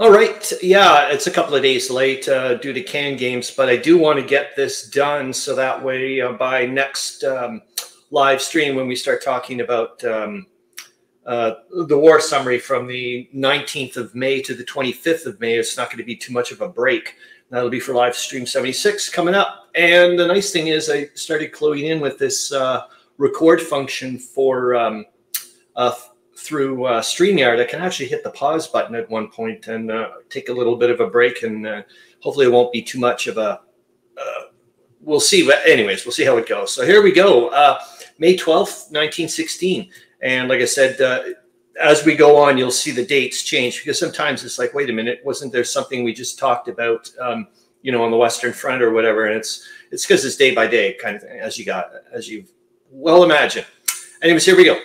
All right. Yeah, it's a couple of days late uh, due to can games, but I do want to get this done so that way uh, by next um, live stream when we start talking about um, uh, the war summary from the 19th of May to the 25th of May, it's not going to be too much of a break. That'll be for live stream 76 coming up. And the nice thing is, I started cluing in with this uh, record function for um, uh, through uh, StreamYard, I can actually hit the pause button at one point and uh, take a little bit of a break, and uh, hopefully it won't be too much of a. Uh, we'll see. But anyways, we'll see how it goes. So here we go. Uh, May twelfth, nineteen sixteen, and like I said, uh, as we go on, you'll see the dates change because sometimes it's like, wait a minute, wasn't there something we just talked about? Um, you know, on the Western Front or whatever, and it's it's because it's day by day kind of thing, as you got as you well imagine. Anyways, here we go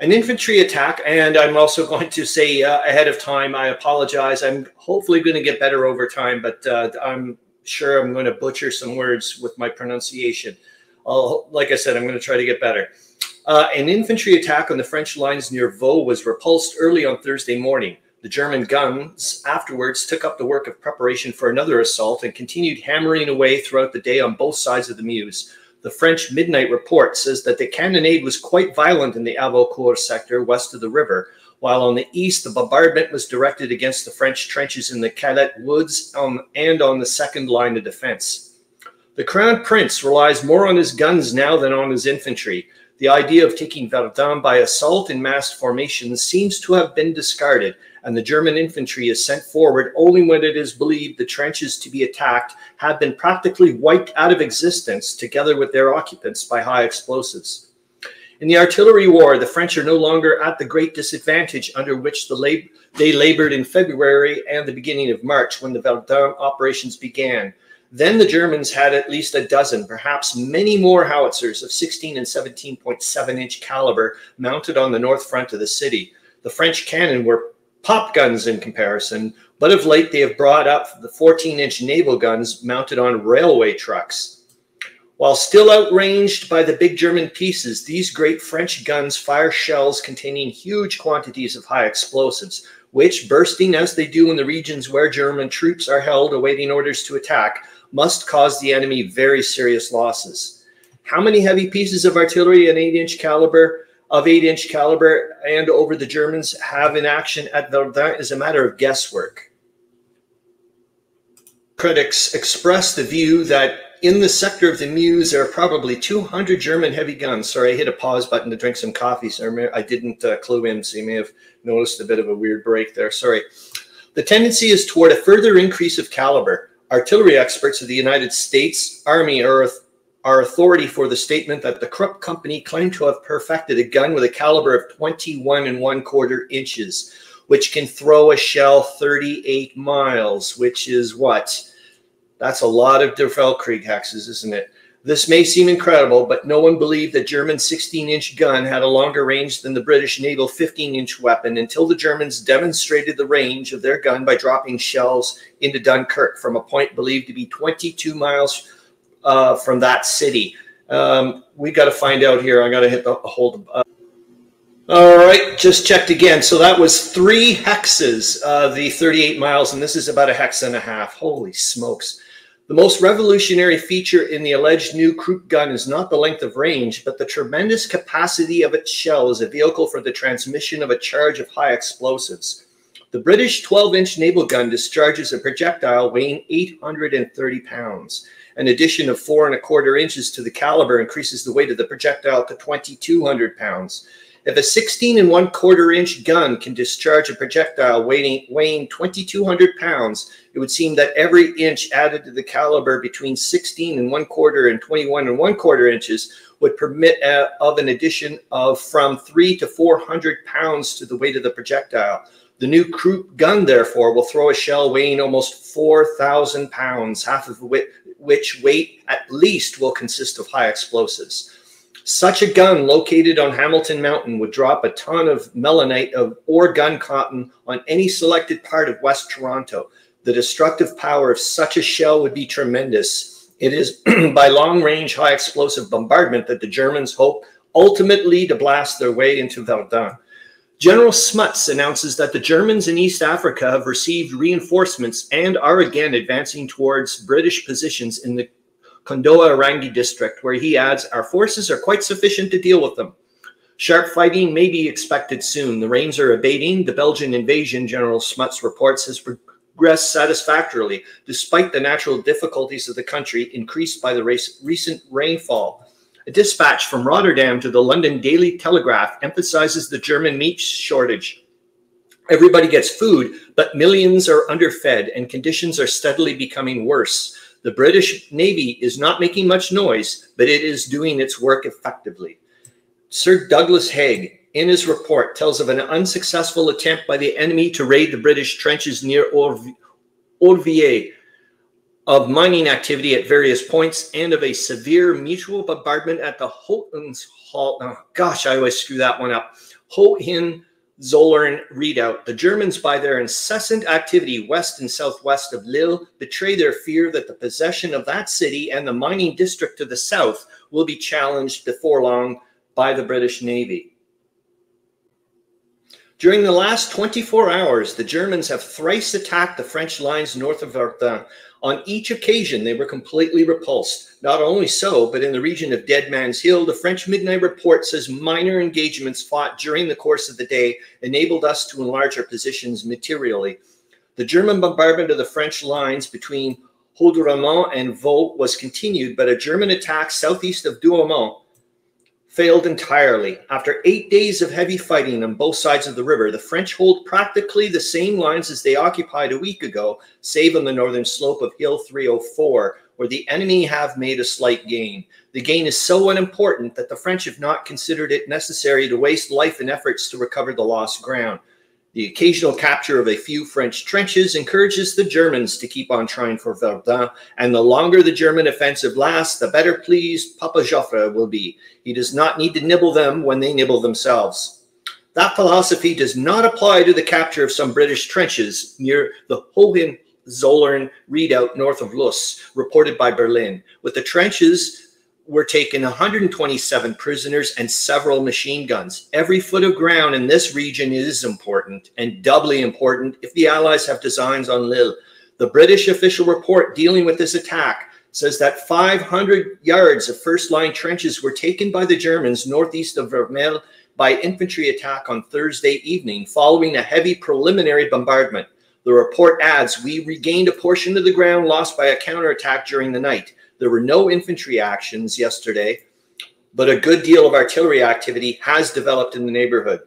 an infantry attack. And I'm also going to say uh, ahead of time, I apologize. I'm hopefully going to get better over time, but uh, I'm sure I'm going to butcher some words with my pronunciation. I'll, like I said, I'm going to try to get better. Uh, an infantry attack on the French lines near Vaux was repulsed early on Thursday morning. The German guns afterwards took up the work of preparation for another assault and continued hammering away throughout the day on both sides of the Meuse. The French Midnight Report says that the cannonade was quite violent in the Avocourt sector west of the river, while on the east, the bombardment was directed against the French trenches in the Caillette Woods um, and on the second line of defense. The Crown Prince relies more on his guns now than on his infantry. The idea of taking Verdun by assault in massed formations seems to have been discarded, and the German infantry is sent forward only when it is believed the trenches to be attacked have been practically wiped out of existence together with their occupants by high explosives. In the artillery war, the French are no longer at the great disadvantage under which the lab they labored in February and the beginning of March when the Verdun operations began. Then the Germans had at least a dozen, perhaps many more howitzers of 16 and 17.7 inch caliber mounted on the north front of the city. The French cannon were pop guns in comparison, but of late they have brought up the 14 inch naval guns mounted on railway trucks. While still outranged by the big German pieces, these great French guns fire shells containing huge quantities of high explosives, which, bursting as they do in the regions where German troops are held awaiting orders to attack, must cause the enemy very serious losses. How many heavy pieces of artillery and 8 inch caliber of eight inch caliber and over the Germans have in action at Verdun is a matter of guesswork. Critics express the view that in the sector of the Meuse, there are probably 200 German heavy guns. Sorry, I hit a pause button to drink some coffee, so I didn't uh, clue in, so you may have noticed a bit of a weird break there. Sorry. The tendency is toward a further increase of caliber. Artillery experts of the United States Army are our authority for the statement that the Krupp Company claimed to have perfected a gun with a caliber of 21 and one quarter inches, which can throw a shell 38 miles, which is what? That's a lot of Der Weltkrieg hexes, isn't it? This may seem incredible, but no one believed the German 16 inch gun had a longer range than the British naval 15 inch weapon until the Germans demonstrated the range of their gun by dropping shells into Dunkirk from a point believed to be 22 miles uh, from that city. Um, we got to find out here. I got to hit the hold. Uh, all right, just checked again. So that was three hexes, uh, the 38 miles, and this is about a hex and a half. Holy smokes. The most revolutionary feature in the alleged new Krupp gun is not the length of range, but the tremendous capacity of its shell as a vehicle for the transmission of a charge of high explosives. The British 12 inch naval gun discharges a projectile weighing 830 pounds. An addition of four and a quarter inches to the caliber increases the weight of the projectile to 2,200 pounds. If a 16 and one quarter inch gun can discharge a projectile weighing, weighing 2,200 pounds, it would seem that every inch added to the caliber between 16 and one quarter and 21 and one quarter inches would permit uh, of an addition of from three to 400 pounds to the weight of the projectile. The new Krupp gun, therefore, will throw a shell weighing almost 4,000 pounds, half of which weight at least will consist of high explosives. Such a gun located on Hamilton Mountain would drop a ton of melinite of, or gun cotton on any selected part of West Toronto. The destructive power of such a shell would be tremendous. It is by long range high explosive bombardment that the Germans hope ultimately to blast their way into Verdun. General Smuts announces that the Germans in East Africa have received reinforcements and are again advancing towards British positions in the Kondoa Irangi district, where he adds, Our forces are quite sufficient to deal with them. Sharp fighting may be expected soon. The rains are abating. The Belgian invasion, General Smuts reports, has progressed satisfactorily, despite the natural difficulties of the country increased by the recent rainfall. A dispatch from Rotterdam to the London Daily Telegraph emphasizes the German meat shortage. Everybody gets food, but millions are underfed and conditions are steadily becoming worse. The British Navy is not making much noise, but it is doing its work effectively. Sir Douglas Haig, in his report, tells of an unsuccessful attempt by the enemy to raid the British trenches near Orvier of mining activity at various points and of a severe mutual bombardment at the Houghton's Hall. Oh, gosh, I always screw that one up. Houghton Zollern redoubt. The Germans, by their incessant activity west and southwest of Lille, betray their fear that the possession of that city and the mining district to the south will be challenged before long by the British Navy. During the last 24 hours, the Germans have thrice attacked the French lines north of Verdun. On each occasion, they were completely repulsed. Not only so, but in the region of Dead Man's Hill, the French Midnight Report says minor engagements fought during the course of the day enabled us to enlarge our positions materially. The German bombardment of the French lines between Haudremont and Vaux was continued, but a German attack southeast of Douaumont failed entirely. After eight days of heavy fighting on both sides of the river, the French hold practically the same lines as they occupied a week ago, save on the northern slope of Hill 304, where the enemy have made a slight gain. The gain is so unimportant that the French have not considered it necessary to waste life and efforts to recover the lost ground. The occasional capture of a few French trenches encourages the Germans to keep on trying for Verdun, and the longer the German offensive lasts, the better pleased Papa Joffre will be. He does not need to nibble them when they nibble themselves. That philosophy does not apply to the capture of some British trenches near the Hohenzollern redoubt north of Loos, reported by Berlin. With the trenches were taken 127 prisoners and several machine guns. Every foot of ground in this region is important and doubly important if the Allies have designs on Lille. The British official report dealing with this attack says that 500 yards of first line trenches were taken by the Germans northeast of Vermelles by infantry attack on Thursday evening following a heavy preliminary bombardment. The report adds, we regained a portion of the ground lost by a counterattack during the night. There were no infantry actions yesterday, but a good deal of artillery activity has developed in the neighborhood.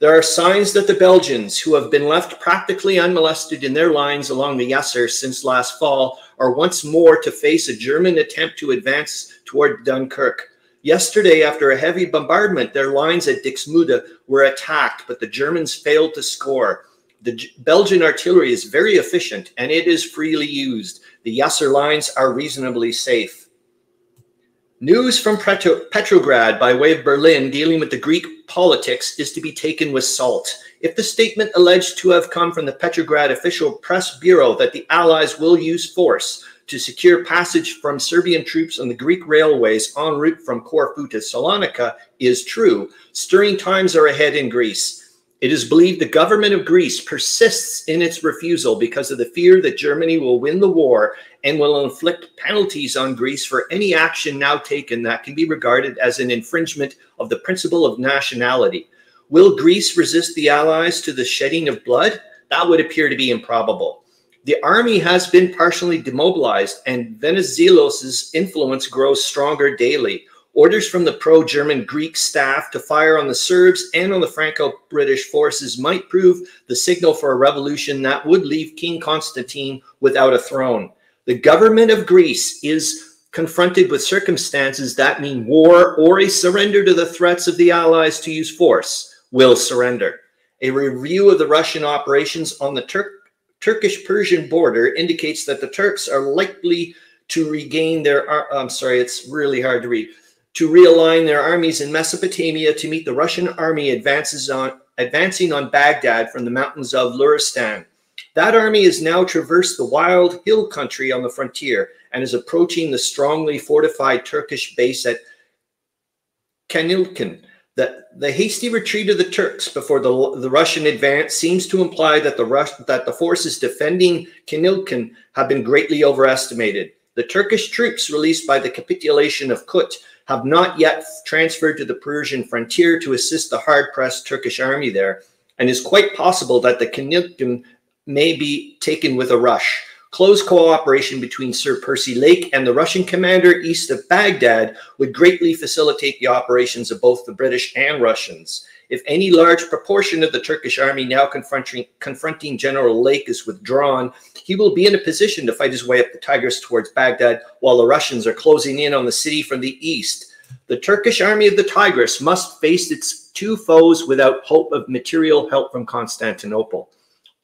There are signs that the Belgians, who have been left practically unmolested in their lines along the Yser since last fall, are once more to face a German attempt to advance toward Dunkirk. Yesterday, after a heavy bombardment, their lines at Dixmude were attacked, but the Germans failed to score. The Belgian artillery is very efficient and it is freely used. The Yser lines are reasonably safe. News from Petro Petrograd by way of Berlin dealing with the Greek politics is to be taken with salt. If the statement alleged to have come from the Petrograd official press bureau that the Allies will use force to secure passage from Serbian troops on the Greek railways en route from Corfu to Salonika is true, stirring times are ahead in Greece. It is believed the government of Greece persists in its refusal because of the fear that Germany will win the war and will inflict penalties on Greece for any action now taken that can be regarded as an infringement of the principle of nationality. Will Greece resist the Allies to the shedding of blood? That would appear to be improbable. The army has been partially demobilized, and Venizelos' influence grows stronger daily. Orders from the pro German Greek staff to fire on the Serbs and on the Franco British forces might prove the signal for a revolution that would leave King Constantine without a throne. The government of Greece is confronted with circumstances that mean war or a surrender to the threats of the Allies to use force will surrender. A review of the Russian operations on the Turk Turkish Persian border indicates that the Turks are likely to regain their. Uh, I'm sorry, it's really hard to read to realign their armies in Mesopotamia to meet the Russian army advances on, advancing on Baghdad from the mountains of Luristan. That army has now traversed the wild hill country on the frontier and is approaching the strongly fortified Turkish base at Kanilkin. that the hasty retreat of the Turks before the, the Russian advance seems to imply that the Rus- that the forces defending Kinilkin have been greatly overestimated. The Turkish troops released by the capitulation of Kut have not yet transferred to the Persian frontier to assist the hard-pressed Turkish army there, and it's quite possible that the Kinilkin may be taken with a rush. Close cooperation between Sir Percy Lake and the Russian commander east of Baghdad would greatly facilitate the operations of both the British and Russians. If any large proportion of the Turkish army now confronting, confronting General Lake is withdrawn, he will be in a position to fight his way up the Tigris towards Baghdad while the Russians are closing in on the city from the east. The Turkish army of the Tigris must face its two foes without hope of material help from Constantinople.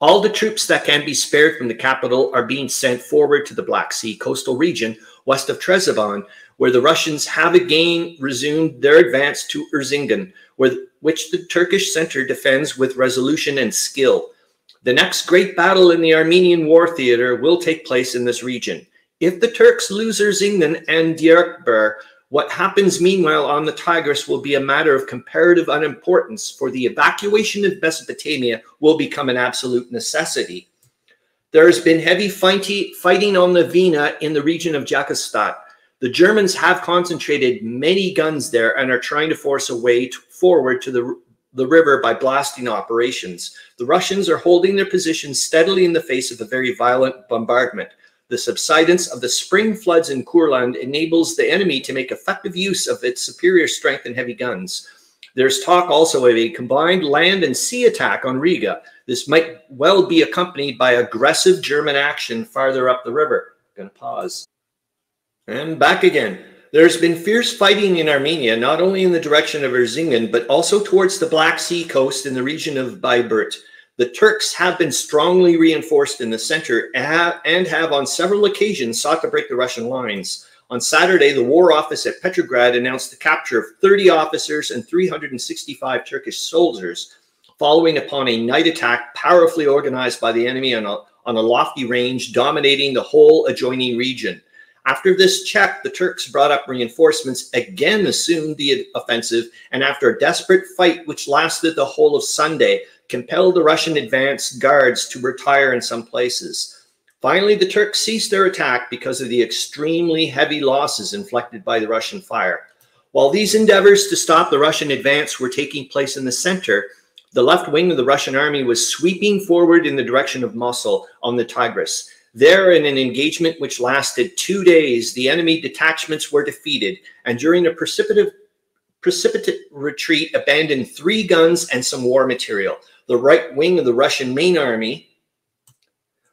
All the troops that can be spared from the capital are being sent forward to the Black Sea coastal region west of Trebizond, where the Russians have again resumed their advance to Erzingen, which the Turkish center defends with resolution and skill. The next great battle in the Armenian war theater will take place in this region. If the Turks lose Erzingen and Diyarbakir, what happens meanwhile on the Tigris will be a matter of comparative unimportance, for the evacuation of Mesopotamia will become an absolute necessity. There has been heavy fighting on the Vina in the region of Jakobstadt. The Germans have concentrated many guns there and are trying to force a way to, forward to the, the river by blasting operations. The Russians are holding their positions steadily in the face of a very violent bombardment. The subsidence of the spring floods in Courland enables the enemy to make effective use of its superior strength and heavy guns. There's talk also of a combined land and sea attack on Riga. This might well be accompanied by aggressive German action farther up the river. I'm going to pause. And back again. There's been fierce fighting in Armenia, not only in the direction of Erzingen, but also towards the Black Sea coast in the region of Bayburt. The Turks have been strongly reinforced in the center and have on several occasions sought to break the Russian lines. On Saturday, the War Office at Petrograd announced the capture of 30 officers and 365 Turkish soldiers, following upon a night attack powerfully organized by the enemy on a, on a lofty range dominating the whole adjoining region. After this check, the Turks brought up reinforcements, again assumed the offensive, and after a desperate fight which lasted the whole of Sunday, compelled the Russian advance guards to retire in some places. Finally, the Turks ceased their attack because of the extremely heavy losses inflicted by the Russian fire. While these endeavors to stop the Russian advance were taking place in the center, the left wing of the Russian army was sweeping forward in the direction of Mosul on the Tigris. There, in an engagement which lasted two days, the enemy detachments were defeated, and during a precipitate, precipitate retreat, abandoned three guns and some war material the right wing of the Russian main army,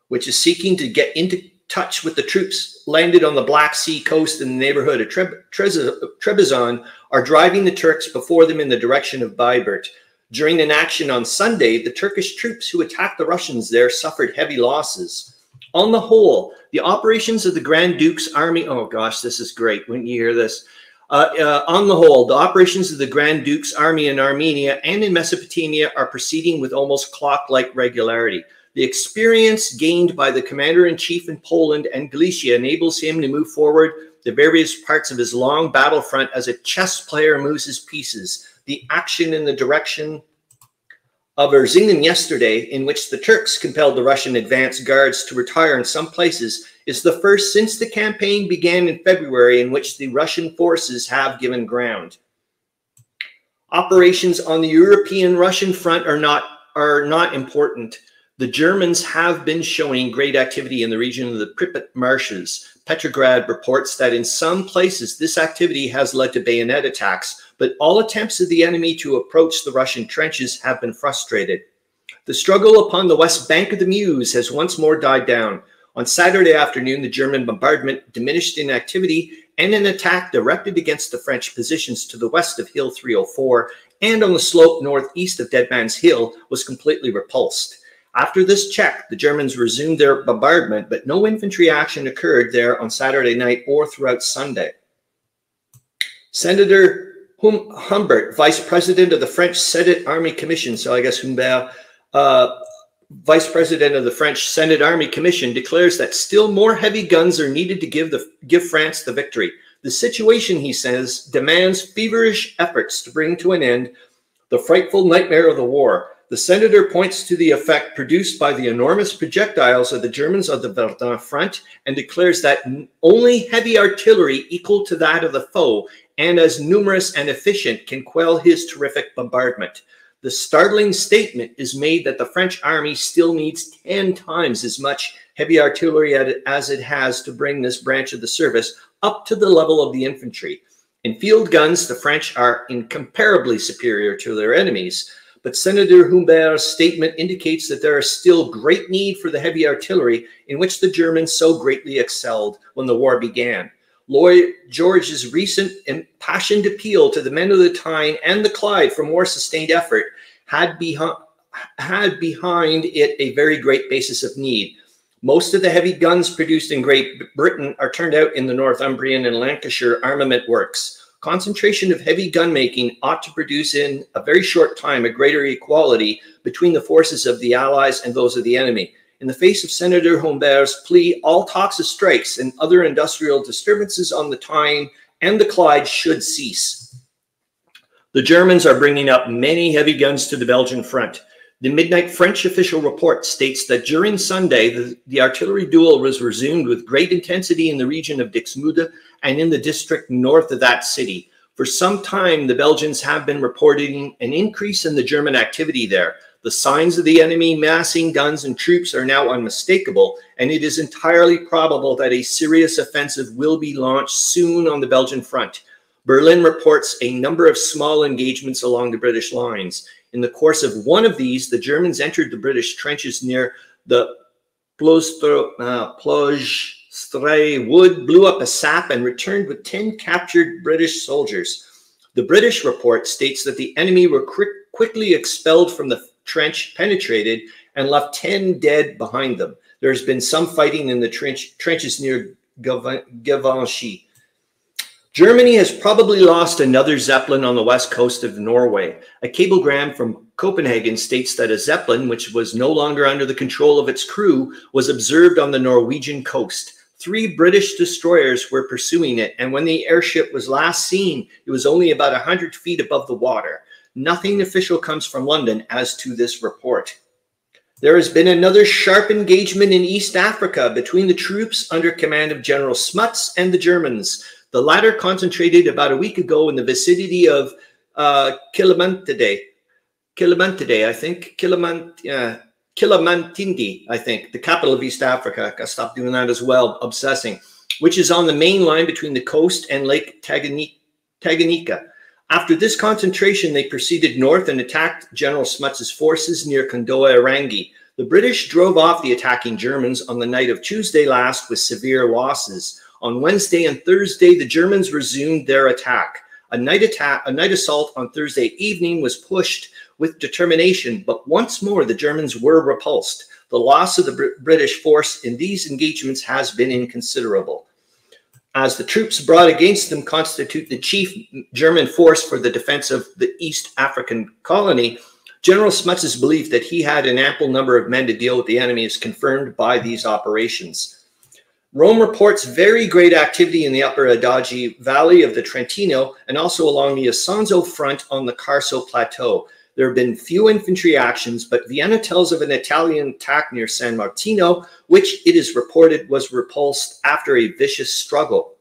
which is seeking to get into touch with the troops landed on the Black Sea coast in the neighborhood of Trebizond, are driving the Turks before them in the direction of Bayburt. During an action on Sunday, the Turkish troops who attacked the Russians there suffered heavy losses. On the whole, the operations of the Grand Duke's army, oh gosh, this is great when you hear this. Uh, uh, on the whole, the operations of the Grand Duke's army in Armenia and in Mesopotamia are proceeding with almost clock-like regularity. The experience gained by the commander-in-chief in Poland and Galicia enables him to move forward the various parts of his long battlefront as a chess player moves his pieces. The action in the direction of Erzingen yesterday, in which the Turks compelled the Russian advance guards to retire in some places, is the first since the campaign began in February in which the Russian forces have given ground. Operations on the European Russian front are not are not important. The Germans have been showing great activity in the region of the Pripyat marshes. Petrograd reports that in some places this activity has led to bayonet attacks, but all attempts of the enemy to approach the Russian trenches have been frustrated. The struggle upon the west bank of the Meuse has once more died down. On Saturday afternoon, the German bombardment diminished in activity and an attack directed against the French positions to the west of Hill 304 and on the slope northeast of Dead Man's Hill was completely repulsed. After this check, the Germans resumed their bombardment, but no infantry action occurred there on Saturday night or throughout Sunday. Senator hum, Humbert, vice president of the French Senate Army Commission, so I guess Humbert, uh, vice president of the French Senate Army Commission, declares that still more heavy guns are needed to give the give France the victory. The situation, he says, demands feverish efforts to bring to an end the frightful nightmare of the war. The senator points to the effect produced by the enormous projectiles of the Germans on the Verdun front and declares that only heavy artillery equal to that of the foe and as numerous and efficient can quell his terrific bombardment. The startling statement is made that the French army still needs 10 times as much heavy artillery as it has to bring this branch of the service up to the level of the infantry. In field guns, the French are incomparably superior to their enemies, but Senator Humbert's statement indicates that there is still great need for the heavy artillery in which the Germans so greatly excelled when the war began. Lloyd George's recent impassioned appeal to the men of the Tyne and the Clyde for more sustained effort had behind, had behind it a very great basis of need. Most of the heavy guns produced in Great Britain are turned out in the Northumbrian and Lancashire armament works. Concentration of heavy gun making ought to produce in a very short time a greater equality between the forces of the Allies and those of the enemy. In the face of Senator Humbert's plea, all talks of strikes and other industrial disturbances on the Tyne and the Clyde should cease. The Germans are bringing up many heavy guns to the Belgian front. The midnight French official report states that during Sunday, the, the, artillery duel was resumed with great intensity in the region of Dixmude and in the district north of that city. For some time, the Belgians have been reporting an increase in the German activity there. The signs of the enemy massing guns and troops are now unmistakable, and it is entirely probable that a serious offensive will be launched soon on the Belgian front. Berlin reports a number of small engagements along the British lines. In the course of one of these, the Germans entered the British trenches near the Plostre, uh, Wood, blew up a sap, and returned with 10 captured British soldiers. The British report states that the enemy were quickly expelled from the trench penetrated and left 10 dead behind them. There's been some fighting in the trench, trenches near Givenchy. Germany has probably lost another Zeppelin on the west coast of Norway. A cablegram from Copenhagen states that a Zeppelin, which was no longer under the control of its crew, was observed on the Norwegian coast. Three British destroyers were pursuing it, and when the airship was last seen, it was only about 100 feet above the water. Nothing official comes from London as to this report. There has been another sharp engagement in East Africa between the troops under command of General Smuts and the Germans. The latter concentrated about a week ago in the vicinity of uh, Kilimantide. Kilimantide, I think. Kilimant, uh, Kilimantindi, I think, the capital of East Africa. I stop doing that as well, obsessing, which is on the main line between the coast and Lake Tanganyika. After this concentration, they proceeded north and attacked General Smuts's forces near Kondoa Irangi. The British drove off the attacking Germans on the night of Tuesday last with severe losses. On Wednesday and Thursday, the Germans resumed their attack. A night attack, a night assault on Thursday evening was pushed with determination, but once more the Germans were repulsed. The loss of the Br British force in these engagements has been inconsiderable as the troops brought against them constitute the chief German force for the defense of the East African colony, General Smuts's belief that he had an ample number of men to deal with the enemy is confirmed by these operations. Rome reports very great activity in the upper Adige Valley of the Trentino and also along the Isonzo front on the Carso Plateau. There have been few infantry actions, but Vienna tells of an Italian attack near San Martino, which it is reported was repulsed after a vicious struggle.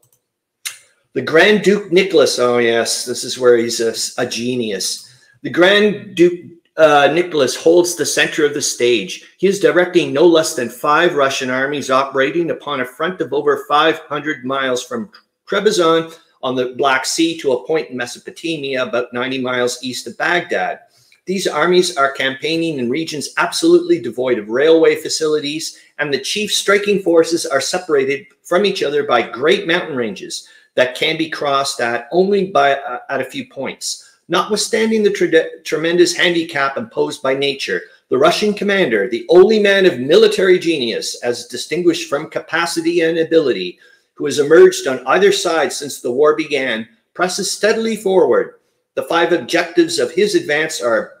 The Grand Duke Nicholas, oh yes, this is where he's a, a genius. The Grand Duke uh, Nicholas holds the center of the stage. He is directing no less than five Russian armies operating upon a front of over 500 miles from Trebizond on the Black Sea to a point in Mesopotamia about 90 miles east of Baghdad. These armies are campaigning in regions absolutely devoid of railway facilities, and the chief striking forces are separated from each other by great mountain ranges that can be crossed at only by uh, at a few points. Notwithstanding the tre tremendous handicap imposed by nature, the Russian commander, the only man of military genius, as distinguished from capacity and ability, who has emerged on either side since the war began, presses steadily forward. The five objectives of his advance are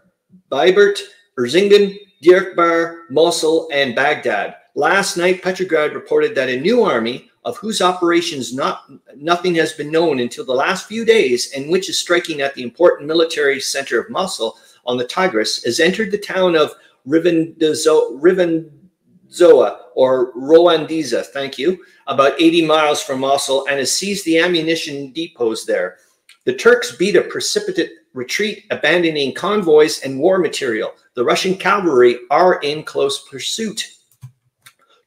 Bayburt, Erzingen, Dierkbar, Mosul, and Baghdad. Last night, Petrograd reported that a new army, of whose operations not, nothing has been known until the last few days, and which is striking at the important military center of Mosul on the Tigris, has entered the town of Rivenzoa, or Roandiza, thank you, about 80 miles from Mosul, and has seized the ammunition depots there. The Turks beat a precipitate retreat, abandoning convoys and war material. The Russian cavalry are in close pursuit.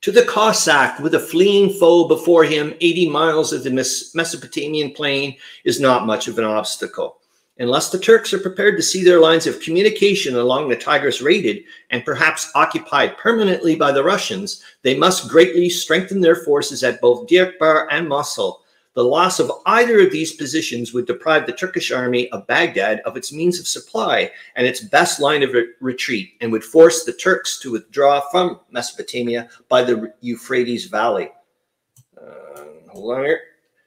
To the Cossack, with a fleeing foe before him, 80 miles of the Mesopotamian plain is not much of an obstacle. Unless the Turks are prepared to see their lines of communication along the Tigris raided and perhaps occupied permanently by the Russians, they must greatly strengthen their forces at both Diyarbakir and Mosul the loss of either of these positions would deprive the Turkish army of Baghdad of its means of supply and its best line of re retreat and would force the Turks to withdraw from Mesopotamia by the Euphrates Valley. Uh, hold on here.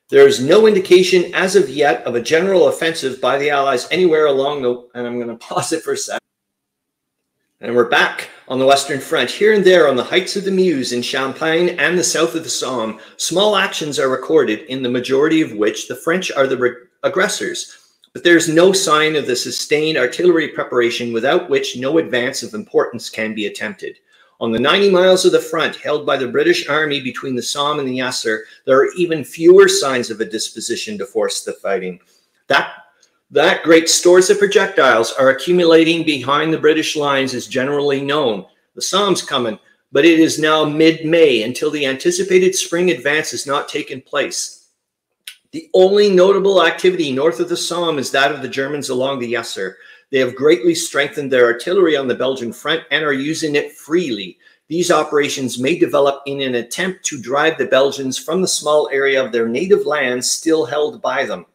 There is no indication as of yet of a general offensive by the Allies anywhere along the, and I'm going to pause it for a second. And we're back on the Western Front. Here and there on the heights of the Meuse in Champagne and the south of the Somme, small actions are recorded, in the majority of which the French are the aggressors. But there's no sign of the sustained artillery preparation without which no advance of importance can be attempted. On the 90 miles of the front held by the British Army between the Somme and the Yser, there are even fewer signs of a disposition to force the fighting. That that great stores of projectiles are accumulating behind the British lines is generally known. The Somme's coming, but it is now mid-May until the anticipated spring advance has not taken place. The only notable activity north of the Somme is that of the Germans along the Yser. They have greatly strengthened their artillery on the Belgian front and are using it freely. These operations may develop in an attempt to drive the Belgians from the small area of their native lands still held by them.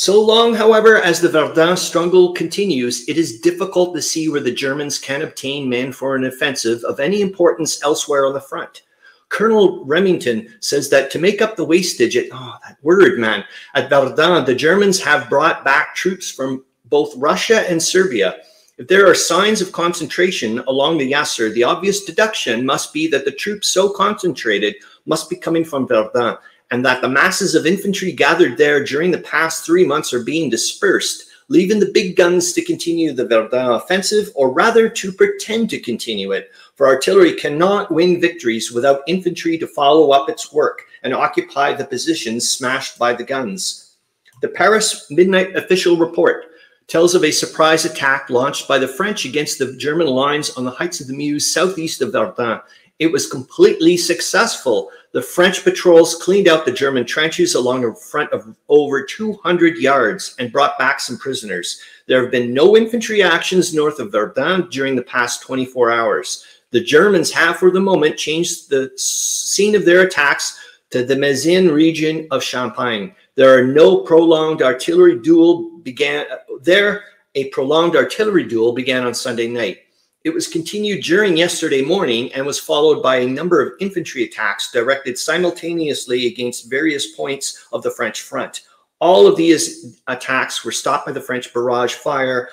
So long, however, as the Verdun struggle continues, it is difficult to see where the Germans can obtain men for an offensive of any importance elsewhere on the front. Colonel Remington says that to make up the wastage at, oh, that word, man, at Verdun, the Germans have brought back troops from both Russia and Serbia. If there are signs of concentration along the Yser, the obvious deduction must be that the troops so concentrated must be coming from Verdun and that the masses of infantry gathered there during the past three months are being dispersed, leaving the big guns to continue the Verdun offensive, or rather to pretend to continue it. For artillery cannot win victories without infantry to follow up its work and occupy the positions smashed by the guns. The Paris Midnight Official Report tells of a surprise attack launched by the French against the German lines on the heights of the Meuse southeast of Verdun. It was completely successful the French patrols cleaned out the German trenches along a front of over 200 yards and brought back some prisoners. There have been no infantry actions north of Verdun during the past 24 hours. The Germans have, for the moment, changed the scene of their attacks to the Mézin region of Champagne. There are no prolonged artillery duel began uh, there. A prolonged artillery duel began on Sunday night. It was continued during yesterday morning and was followed by a number of infantry attacks directed simultaneously against various points of the French front. All of these attacks were stopped by the French barrage fire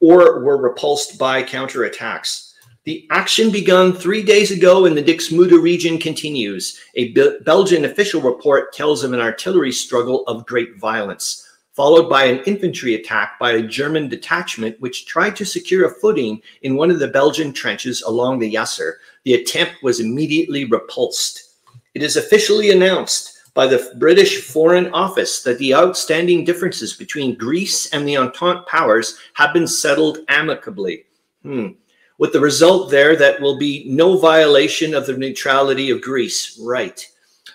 or were repulsed by counterattacks. The action begun three days ago in the Dixmude region continues. A Belgian official report tells of an artillery struggle of great violence followed by an infantry attack by a German detachment which tried to secure a footing in one of the Belgian trenches along the Yser. The attempt was immediately repulsed. It is officially announced by the British Foreign Office that the outstanding differences between Greece and the Entente powers have been settled amicably. Hmm. With the result there that will be no violation of the neutrality of Greece. Right.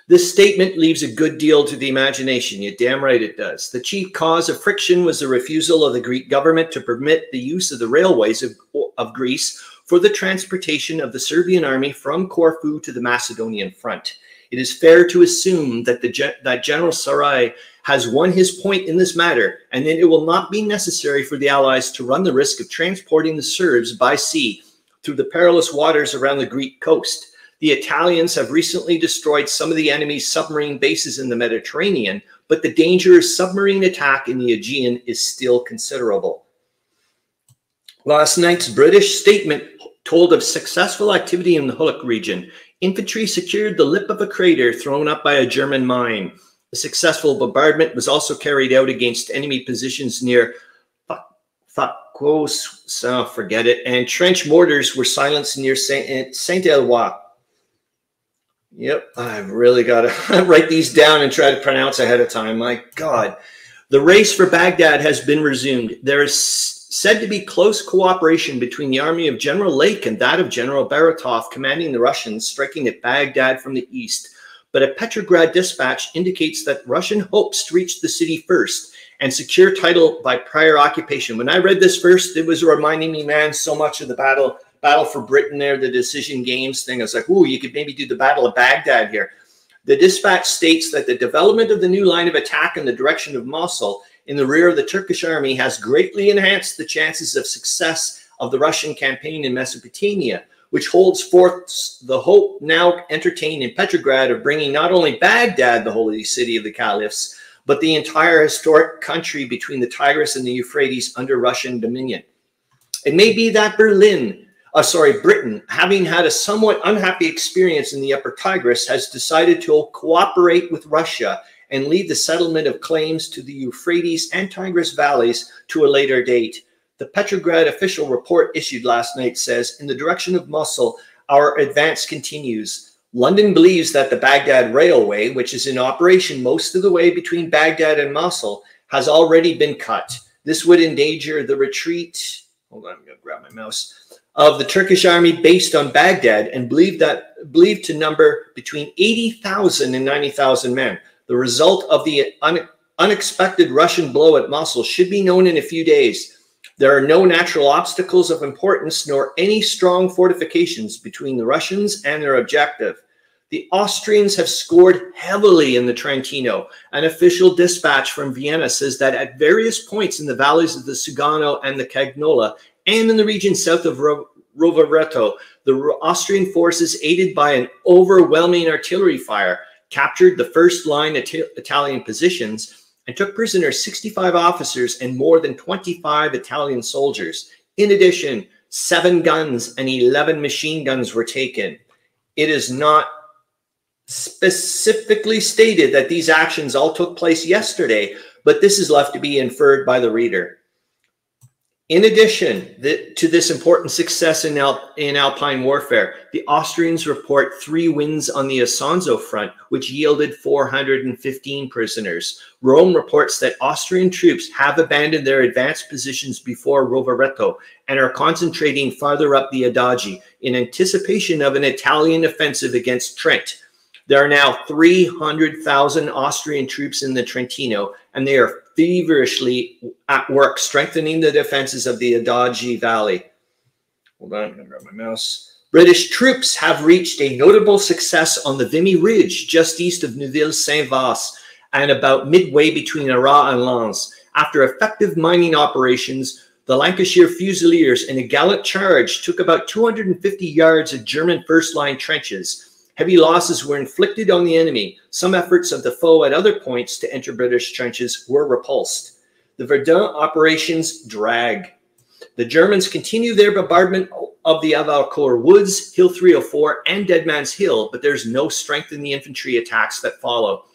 This statement leaves a good deal to the imagination. You're damn right it does. The chief cause of friction was the refusal of the Greek government to permit the use of the railways of, of Greece for the transportation of the Serbian army from Corfu to the Macedonian front. It is fair to assume that, the, that General Sarrail has won his point in this matter, and that it will not be necessary for the Allies to run the risk of transporting the Serbs by sea through the perilous waters around the Greek coast. The Italians have recently destroyed some of the enemy's submarine bases in the Mediterranean, but the danger of submarine attack in the Aegean is still considerable. Last night's British statement told of successful activity in the Hulluch region. Infantry secured the lip of a crater thrown up by a German mine. A successful bombardment was also carried out against enemy positions near Fakos, so uh, forget it, and trench mortars were silenced near Saint uh, Eloi. Yep, I've really got to write these down and try to pronounce ahead of time. My God. The race for Baghdad has been resumed. There is said to be close cooperation between the army of General Lake and that of General Baratov commanding the Russians striking at Baghdad from the east. But a Petrograd dispatch indicates that Russian hopes to reach the city first and secure title by prior occupation. When I read this first, it was reminding me, man, so much of the battle battle for Britain there, the decision games thing. I was like, ooh, you could maybe do the Battle of Baghdad here. The dispatch states that the development of the new line of attack in the direction of Mosul in the rear of the Turkish army has greatly enhanced the chances of success of the Russian campaign in Mesopotamia, which holds forth the hope now entertained in Petrograd of bringing not only Baghdad, the holy city of the caliphs, but the entire historic country between the Tigris and the Euphrates under Russian dominion. It may be that Berlin, uh, sorry, Britain, having had a somewhat unhappy experience in the upper Tigris, has decided to cooperate with Russia and leave the settlement of claims to the Euphrates and Tigris valleys to a later date. The Petrograd official report issued last night says, in the direction of Mosul, our advance continues. London believes that the Baghdad Railway, which is in operation most of the way between Baghdad and Mosul, has already been cut. This would endanger the retreat. Hold on, I'm going to grab my mouse. Of the Turkish army based on Baghdad and believed that believed to number between 80,000 and 90,000 men. The result of the un unexpected Russian blow at Mosul should be known in a few days. There are no natural obstacles of importance nor any strong fortifications between the Russians and their objective. The Austrians have scored heavily in the Trentino. An official dispatch from Vienna says that at various points in the valleys of the Sugana and the Cagnola, and in the region south of Ro Rovereto, the Austrian forces, aided by an overwhelming artillery fire, captured the first line Italian positions, and took prisoner 65 officers and more than 25 Italian soldiers. In addition, seven guns and 11 machine guns were taken. It is not specifically stated that these actions all took place yesterday, but this is left to be inferred by the reader. In addition the, to this important success in, Al, in Alpine warfare, the Austrians report three wins on the Isonzo front, which yielded 415 prisoners. Rome reports that Austrian troops have abandoned their advanced positions before Rovereto and are concentrating farther up the Adige in anticipation of an Italian offensive against Trent. There are now 300,000 Austrian troops in the Trentino, and they are feverishly at work strengthening the defenses of the Adige Valley. Hold on, I'm going to grab my mouse. British troops have reached a notable success on the Vimy Ridge, just east of Neuville-Saint-Vaast, and about midway between Arras and Lens. After effective mining operations, the Lancashire Fusiliers, in a gallant charge, took about 250 yards of German first-line trenches Heavy losses were inflicted on the enemy. Some efforts of the foe at other points to enter British trenches were repulsed. The Verdun operations drag. The Germans continue their bombardment of the Avocourt Woods, Hill 304, and Dead Man's Hill, but there's no strength in the infantry attacks that follow.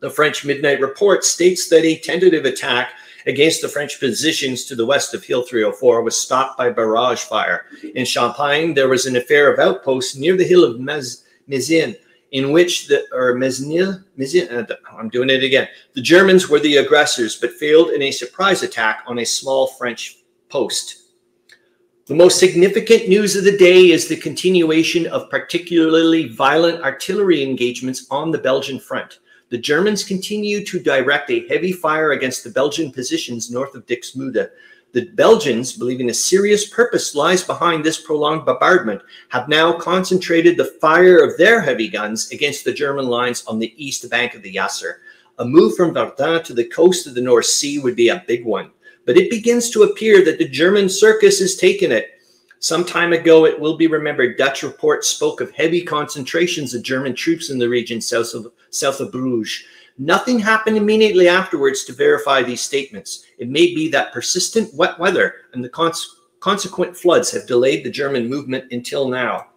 The French Midnight Report states that a tentative attack against the French positions to the west of Hill 304 was stopped by barrage fire. In Champagne, there was an affair of outposts near the hill of Mez Mezin, in which the or Mesnil, Mezin, uh, I'm doing it again. The Germans were the aggressors, but failed in a surprise attack on a small French post. The most significant news of the day is the continuation of particularly violent artillery engagements on the Belgian front. The Germans continue to direct a heavy fire against the Belgian positions north of Dixmude, the Belgians, believing a serious purpose lies behind this prolonged bombardment, have now concentrated the fire of their heavy guns against the German lines on the east bank of the Yser. A move from Verdun to the coast of the North Sea would be a big one, but it begins to appear that the German circus has taken it. Some time ago, it will be remembered, Dutch reports spoke of heavy concentrations of German troops in the region south of, south of Bruges. Nothing happened immediately afterwards to verify these statements. It may be that persistent wet weather and the cons consequent floods have delayed the German movement until now.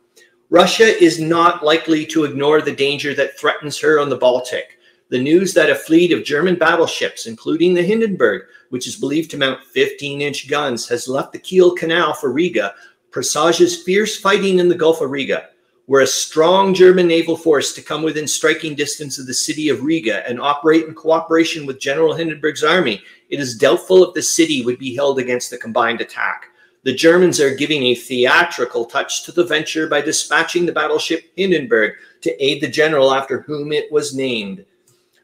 Russia is not likely to ignore the danger that threatens her on the Baltic. The news that a fleet of German battleships, including the Hindenburg, which is believed to mount 15 inch guns, has left the Kiel Canal for Riga, presages fierce fighting in the Gulf of Riga. Were a strong German naval force to come within striking distance of the city of Riga and operate in cooperation with General Hindenburg's army, it is doubtful if the city would be held against the combined attack. The Germans are giving a theatrical touch to the venture by dispatching the battleship Hindenburg to aid the general after whom it was named.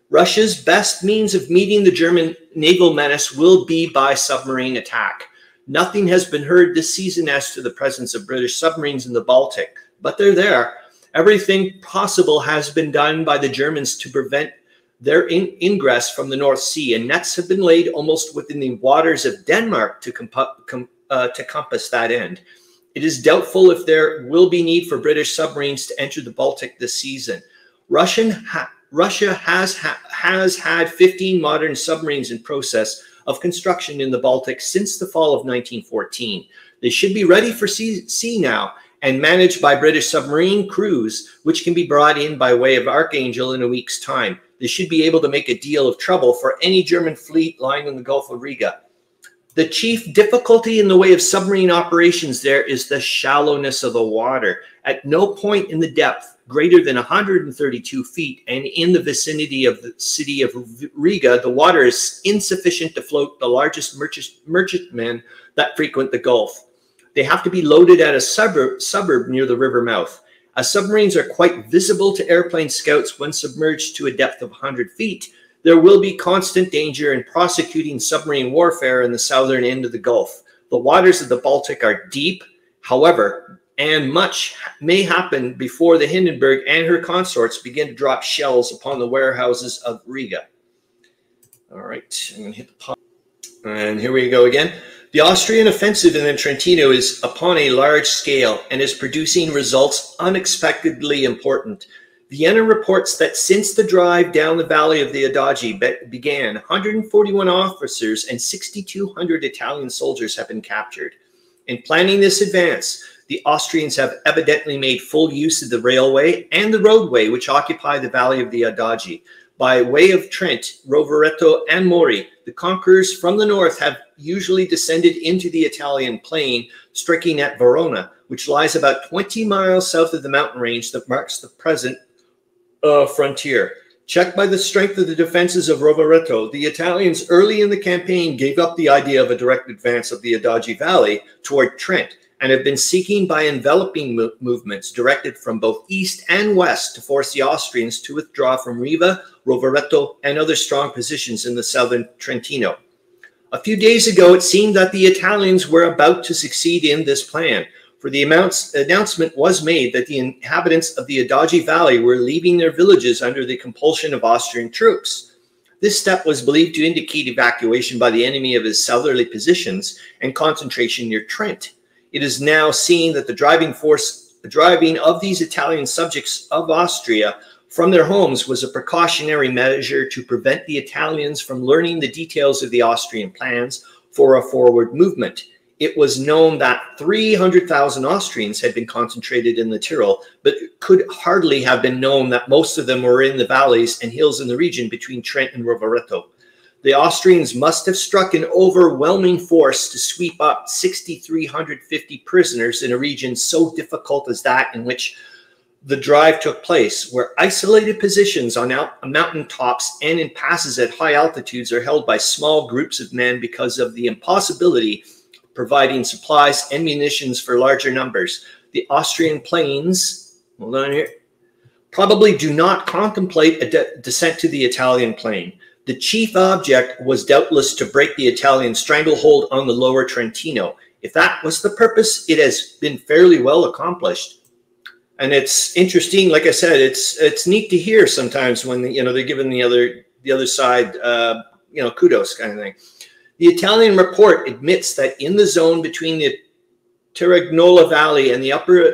Russia's best means of meeting the German naval menace will be by submarine attack. Nothing has been heard this season as to the presence of British submarines in the Baltic, but they're there. Everything possible has been done by the Germans to prevent their in ingress from the North Sea, and nets have been laid almost within the waters of Denmark to, com uh, to compass that end. It is doubtful if there will be need for British submarines to enter the Baltic this season. Russian ha Russia has, ha has had 15 modern submarines in process of construction in the Baltic since the fall of 1914. They should be ready for sea, sea now and managed by British submarine crews, which can be brought in by way of Archangel in a week's time. They should be able to make a deal of trouble for any German fleet lying in the Gulf of Riga. The chief difficulty in the way of submarine operations there is the shallowness of the water. At no point in the depth greater than 132 feet and in the vicinity of the city of Riga, the water is insufficient to float the largest merchant, merchantmen that frequent the Gulf. They have to be loaded at a suburb, suburb near the river mouth. As submarines are quite visible to airplane scouts when submerged to a depth of 100 feet, there will be constant danger in prosecuting submarine warfare in the southern end of the Gulf. The waters of the Baltic are deep, however, and much may happen before the Hindenburg and her consorts begin to drop shells upon the warehouses of Riga. All right, I'm going to hit the pause. And here we go again. The Austrian offensive in the Trentino is upon a large scale and is producing results unexpectedly important. Vienna reports that since the drive down the valley of the Adige began, 141 officers and 6,200 Italian soldiers have been captured. In planning this advance, the Austrians have evidently made full use of the railway and the roadway which occupy the valley of the Adige. By way of Trent, Rovereto, and Mori, the conquerors from the north have usually descended into the Italian plain, striking at Verona, which lies about 20 miles south of the mountain range that marks the present uh, frontier. Checked by the strength of the defenses of Rovereto, the Italians early in the campaign gave up the idea of a direct advance of the Adige Valley toward Trent and have been seeking by enveloping mo movements directed from both east and west to force the Austrians to withdraw from Riva, Rovereto, and other strong positions in the southern Trentino. A few days ago, it seemed that the Italians were about to succeed in this plan, for the announcement was made that the inhabitants of the Adige Valley were leaving their villages under the compulsion of Austrian troops. This step was believed to indicate evacuation by the enemy of his southerly positions and concentration near Trent. It is now seen that the driving force, the driving of these Italian subjects of Austria from their homes was a precautionary measure to prevent the Italians from learning the details of the Austrian plans for a forward movement it was known that 300,000 Austrians had been concentrated in the Tyrol, but could hardly have been known that most of them were in the valleys and hills in the region between Trent and Rovereto. The Austrians must have struck an overwhelming force to sweep up 6,350 prisoners in a region so difficult as that in which the drive took place, where isolated positions on mountain tops and in passes at high altitudes are held by small groups of men because of the impossibility of providing supplies and munitions for larger numbers. The Austrian planes, hold on here, probably do not contemplate a de descent to the Italian plain. The chief object was doubtless to break the Italian stranglehold on the lower Trentino. If that was the purpose, it has been fairly well accomplished. And it's interesting, like I said, it's it's neat to hear sometimes when you know they're giving the other the other side uh, you know kudos kind of thing. The Italian report admits that in the zone between the Terragnolo Valley and the upper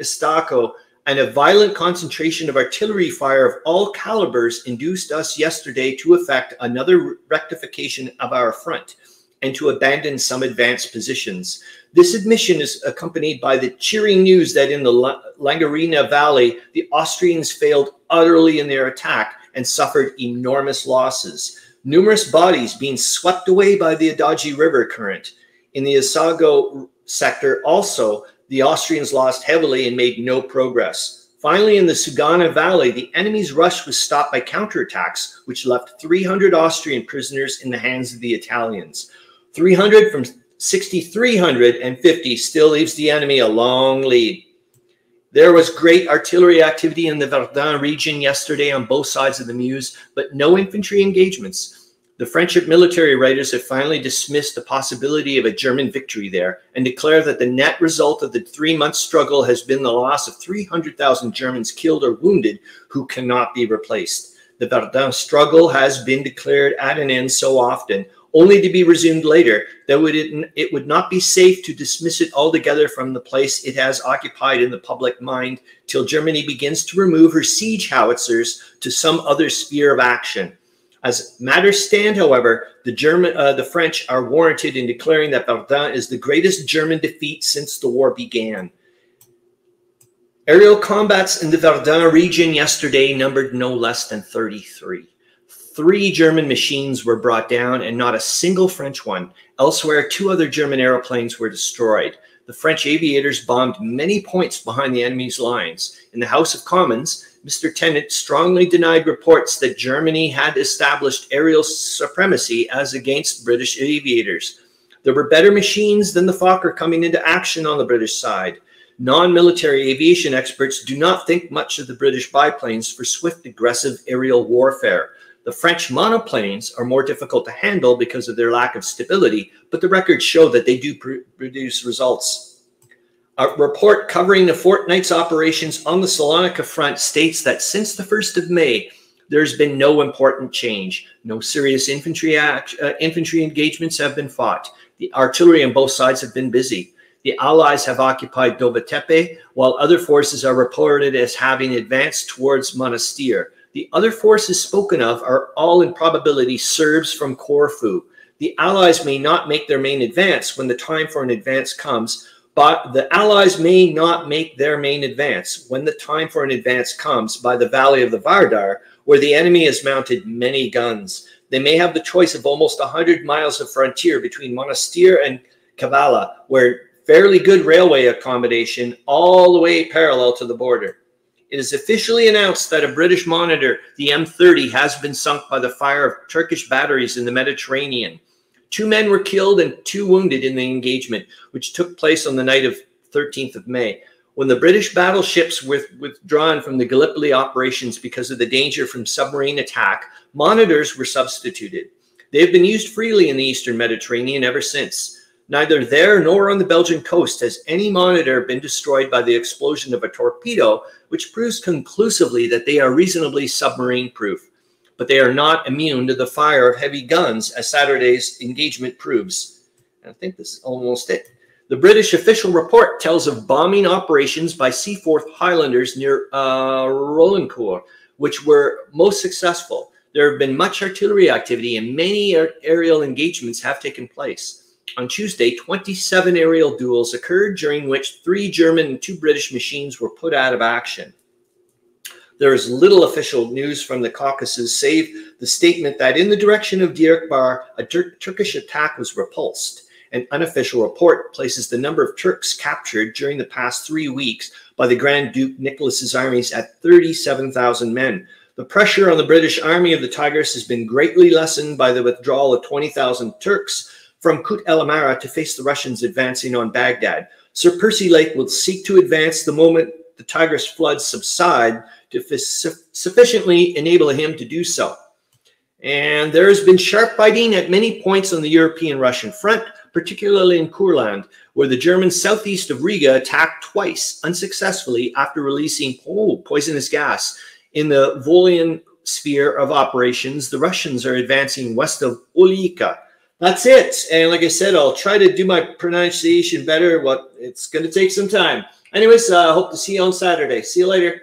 Estacco, and a violent concentration of artillery fire of all calibers induced us yesterday to effect another rectification of our front. and to abandon some advanced positions. This admission is accompanied by the cheering news that in the Lagarina Valley, the Austrians failed utterly in their attack and suffered enormous losses. Numerous bodies being swept away by the Adige River current. In the Isago sector, also, the Austrians lost heavily and made no progress. Finally, in the Sugana Valley, the enemy's rush was stopped by counterattacks, which left 300 Austrian prisoners in the hands of the Italians. 300 from 6,350 still leaves the enemy a long lead. There was great artillery activity in the Verdun region yesterday on both sides of the Meuse, but no infantry engagements. The French military writers have finally dismissed the possibility of a German victory there and declare that the net result of the three month struggle has been the loss of 300,000 Germans killed or wounded who cannot be replaced. The Verdun struggle has been declared at an end so often, only to be resumed later, that it, it would not be safe to dismiss it altogether from the place it has occupied in the public mind till Germany begins to remove her siege howitzers to some other sphere of action. As matters stand, however, the German, uh, the French are warranted in declaring that Verdun is the greatest German defeat since the war began. Aerial combats in the Verdun region yesterday numbered no less than 33. Three German machines were brought down and not a single French one. Elsewhere, two other German aeroplanes were destroyed. The French aviators bombed many points behind the enemy's lines. In the House of Commons, Mr. Tennant strongly denied reports that Germany had established aerial supremacy as against British aviators. There were better machines than the Fokker coming into action on the British side. Non-military aviation experts do not think much of the British biplanes for swift aggressive aerial warfare. The French monoplanes are more difficult to handle because of their lack of stability, but the records show that they do pr produce results. A report covering the fortnight's operations on the Salonika front states that since the 1st of May, there's been no important change. No serious infantry, act, uh, infantry engagements have been fought. The artillery on both sides have been busy. The Allies have occupied Dova while other forces are reported as having advanced towards Monastir. The other forces spoken of are all in probability Serbs from Corfu. The Allies may not make their main advance when the time for an advance comes, but the Allies may not make their main advance when the time for an advance comes by the Valley of the Vardar, where the enemy has mounted many guns. They may have the choice of almost 100 miles of frontier between Monastir and Kavala, where fairly good railway accommodation all the way parallel to the border. It is officially announced that a British monitor, the M30, has been sunk by the fire of Turkish batteries in the Mediterranean. Two men were killed and two wounded in the engagement, which took place on the night of 13th of May. When the British battleships were withdrawn from the Gallipoli operations because of the danger from submarine attack, monitors were substituted. They have been used freely in the Eastern Mediterranean ever since. Neither there nor on the Belgian coast has any monitor been destroyed by the explosion of a torpedo, which proves conclusively that they are reasonably submarine proof. But they are not immune to the fire of heavy guns, as Saturday's engagement proves. I think this is almost it. The British official report tells of bombing operations by Seaforth Highlanders near uh, Rolancourt, which were most successful. There have been much artillery activity and many aerial engagements have taken place. On Tuesday, 27 aerial duels occurred, during which three German and two British machines were put out of action. There is little official news from the Caucasus, save the statement that in the direction of Diyarbakir, a Tur Turkish attack was repulsed. An unofficial report places the number of Turks captured during the past three weeks by the Grand Duke Nicholas's armies at 37,000 men. The pressure on the British army of the Tigris has been greatly lessened by the withdrawal of 20,000 Turks from Kut El Amara to face the Russians advancing on Baghdad. Sir Percy Lake will seek to advance the moment the Tigris floods subside to sufficiently enable him to do so. And there has been sharp fighting at many points on the European Russian front, particularly in Courland, where the Germans southeast of Riga attacked twice unsuccessfully after releasing oh, poisonous gas. In the Volian sphere of operations, the Russians are advancing west of Ulika that's it. And like I said, I'll try to do my pronunciation better. What it's going to take some time. Anyways, I uh, hope to see you on Saturday. See you later.